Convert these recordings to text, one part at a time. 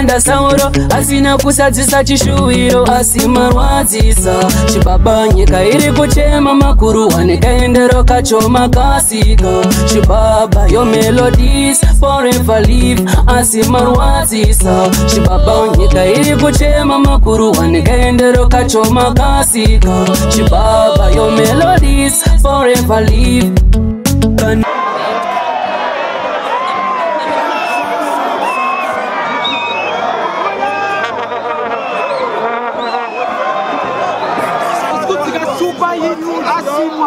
kuenda sauro asina kusadzisa chishuwiro asi marwadzisa chibaba nyika iri kuchema makuru anekaendero kacho makasika chibaba yo melodis forever live asi marwadzisa chibaba nyika iri kuchema makuru anekaendero kacho makasika chibaba yo melodis forever live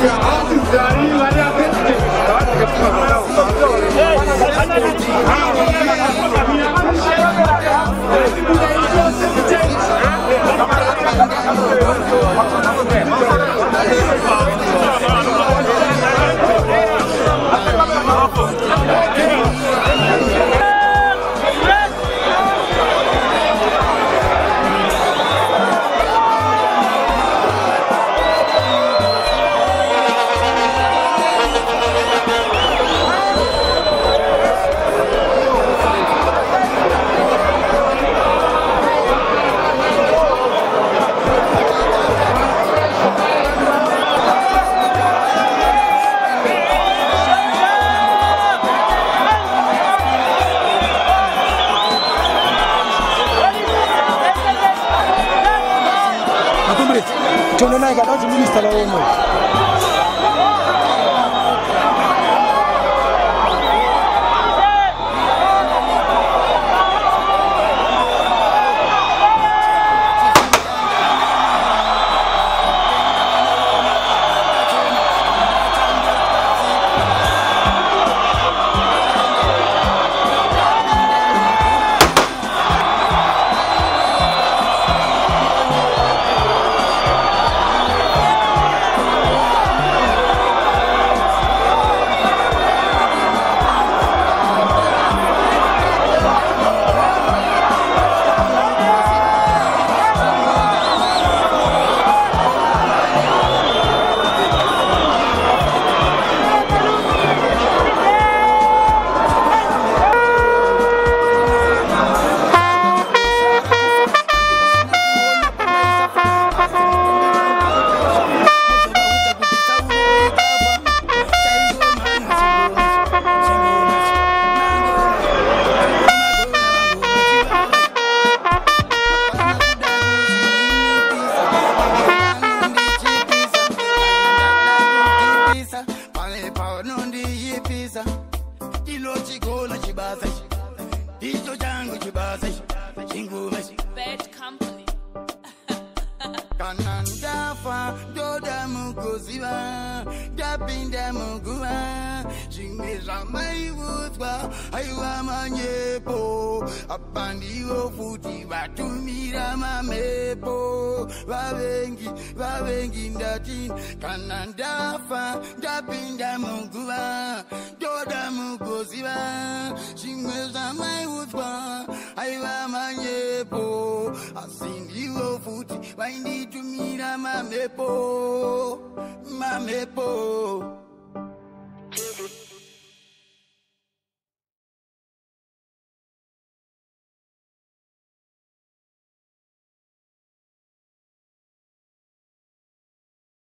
Yeah. novo. na ga dazu minista la ndinochikona chibasa icho changu chibasa chinguva kana ndafa ndoda mukuziva ndapinda muguva zvimwe zvamaiudzwa aiwa manyepo apandiwo kuti vatumira mamepo vavengi vavengi ndatini kana ndafa ndapinda muguva ndoda mugoziva zvimwe zvamaiudzwa aiva manyepo asi ndivo futi vainditumira mamhepo mamhepo